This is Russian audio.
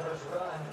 страждань,